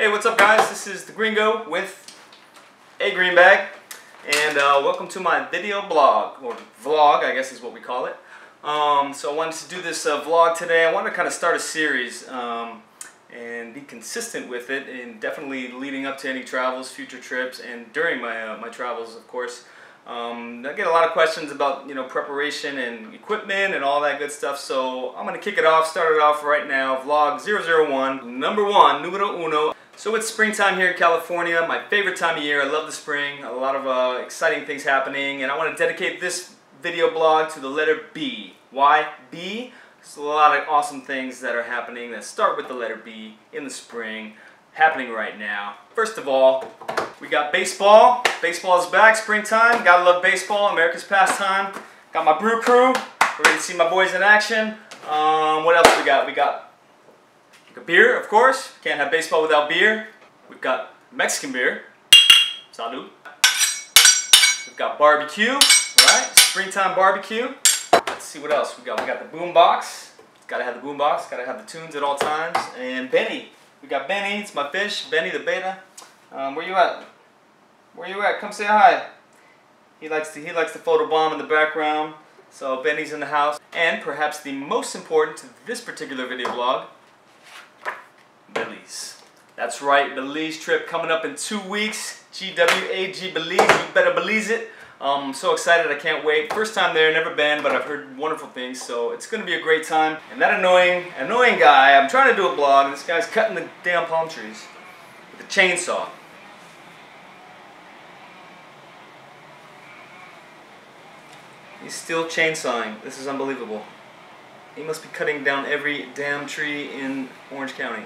Hey, what's up guys? This is the Gringo with a green bag and uh, welcome to my video blog, or vlog I guess is what we call it. Um, so I wanted to do this uh, vlog today. I wanted to kind of start a series um, and be consistent with it and definitely leading up to any travels, future trips, and during my, uh, my travels of course. Um, I get a lot of questions about you know preparation and equipment and all that good stuff so I'm gonna kick it off start it off right now vlog 001 number one numero uno so it's springtime here in California my favorite time of year I love the spring a lot of uh, exciting things happening and I want to dedicate this video blog to the letter B why B there's a lot of awesome things that are happening that start with the letter B in the spring happening right now first of all we got baseball. Baseball is back, springtime. Gotta love baseball, America's pastime. Got my brew crew. Ready to see my boys in action. Um, what else we got? We got, beer, of course. Can't have baseball without beer. We've got Mexican beer. Salud. We've got barbecue, right? Springtime barbecue. Let's see what else we got. We got the boom box. Gotta have the boom box. Gotta have the tunes at all times. And Benny. We got Benny. It's my fish. Benny the beta. Um, where you at? Where you at? Come say hi. He likes to he likes to photo bomb in the background. So Benny's in the house. And perhaps the most important to this particular video blog, Belize. That's right, Belize trip coming up in two weeks. GWAG Belize, you better Belize it. Um, I'm so excited, I can't wait. First time there, never been, but I've heard wonderful things, so it's gonna be a great time. And that annoying, annoying guy, I'm trying to do a blog, and this guy's cutting the damn palm trees with a chainsaw. He's still chainsawing. This is unbelievable. He must be cutting down every damn tree in Orange County.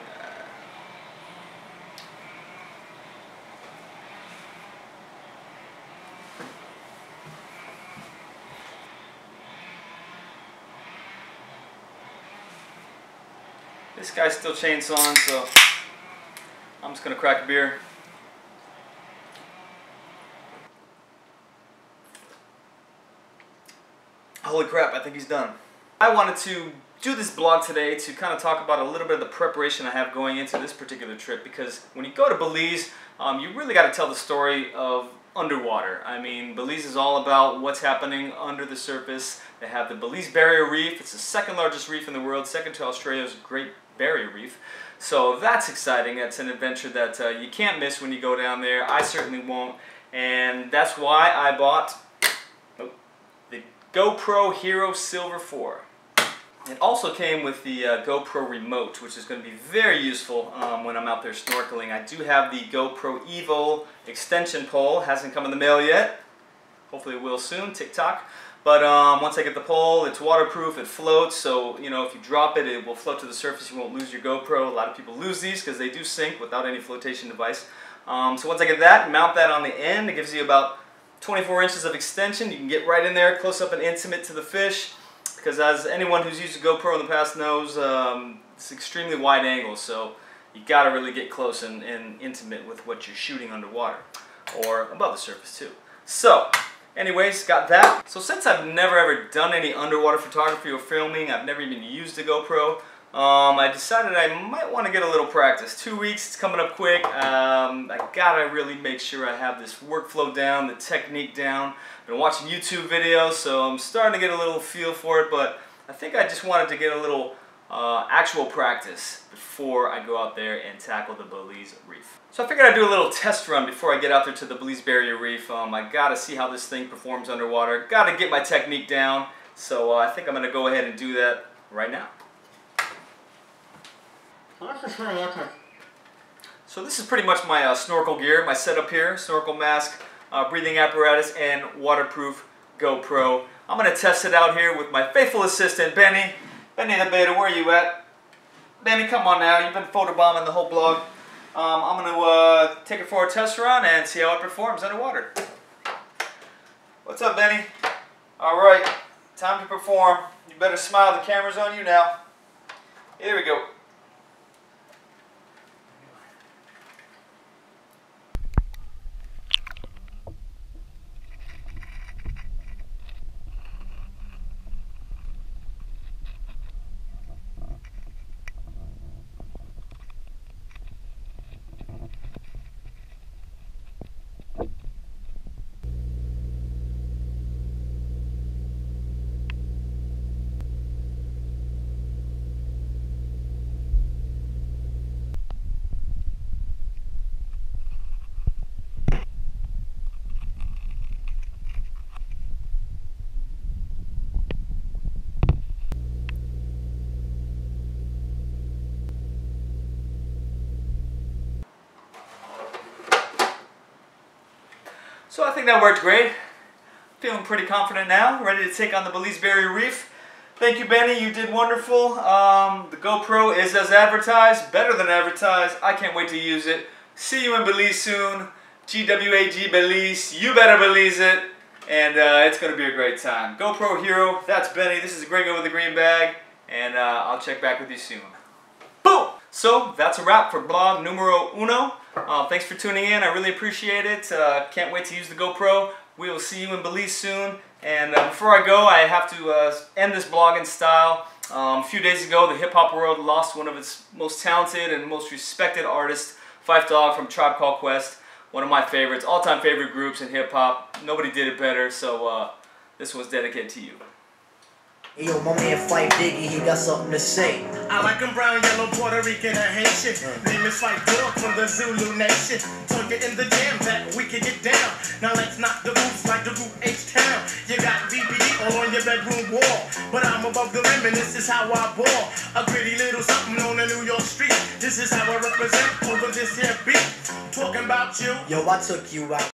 This guy's still chainsawing, so I'm just gonna crack a beer. Holy crap, I think he's done. I wanted to do this blog today to kind of talk about a little bit of the preparation I have going into this particular trip because when you go to Belize, um, you really got to tell the story of underwater. I mean, Belize is all about what's happening under the surface. They have the Belize Barrier Reef. It's the second largest reef in the world, second to Australia's Great Barrier Reef. So that's exciting. That's an adventure that uh, you can't miss when you go down there. I certainly won't. And that's why I bought the GoPro Hero Silver 4. It also came with the uh, GoPro remote, which is going to be very useful um, when I'm out there snorkeling. I do have the GoPro Evo extension pole. Hasn't come in the mail yet. Hopefully it will soon, TikTok. But um, once I get the pole, it's waterproof, it floats, so you know if you drop it, it will float to the surface. You won't lose your GoPro. A lot of people lose these because they do sink without any flotation device. Um, so once I get that, mount that on the end. It gives you about 24 inches of extension. You can get right in there, close up and intimate to the fish. Because as anyone who's used a GoPro in the past knows, um, it's extremely wide angle. So you got to really get close and, and intimate with what you're shooting underwater. Or above the surface too. So, anyways, got that. So since I've never ever done any underwater photography or filming, I've never even used a GoPro, um, I decided I might want to get a little practice. Two weeks, it's coming up quick. Um, I gotta really make sure I have this workflow down, the technique down. I've Been watching YouTube videos, so I'm starting to get a little feel for it, but I think I just wanted to get a little uh, actual practice before I go out there and tackle the Belize Reef. So I figured I'd do a little test run before I get out there to the Belize Barrier Reef. Um, I gotta see how this thing performs underwater. Gotta get my technique down. So uh, I think I'm gonna go ahead and do that right now. So this is pretty much my uh, snorkel gear, my setup here, snorkel mask, uh, breathing apparatus, and waterproof GoPro. I'm to test it out here with my faithful assistant, Benny. Benny the Beta, where are you at? Benny, come on now. You've been photobombing the whole blog. Um, I'm going to uh, take it for a test run and see how it performs underwater. What's up, Benny? All right, time to perform. You better smile. The camera's on you now. Here we go. Think that worked great. Feeling pretty confident now, ready to take on the Belize Barrier Reef. Thank you, Benny. You did wonderful. Um, the GoPro is as advertised, better than advertised. I can't wait to use it. See you in Belize soon. GWAG Belize. You better Belize it. And uh, it's going to be a great time. GoPro Hero. That's Benny. This is Gringo with the green bag. And uh, I'll check back with you soon. Boom! So that's a wrap for blog numero uno. Uh, thanks for tuning in. I really appreciate it. Uh, can't wait to use the GoPro. We will see you in Belize soon. And uh, before I go, I have to uh, end this blog in style. Um, a few days ago, the hip hop world lost one of its most talented and most respected artists, Phife Dog from Tribe Called Quest. One of my favorites, all-time favorite groups in hip hop. Nobody did it better, so uh, this one's dedicated to you. Yo, my man Phife Diggy, he got something to say. I like them brown, yellow, Puerto Rican, and Haitian. Mm. Name is Phife Dawg from the Zulu Nation. Took it in the jam that we can get down. Now let's knock the roots like the group H-Town. You got BBD all on your bedroom wall. But I'm above the rim and this is how I ball. A gritty little something on the New York street. This is how I represent over this here beat. Talking about you. Yo, I took you out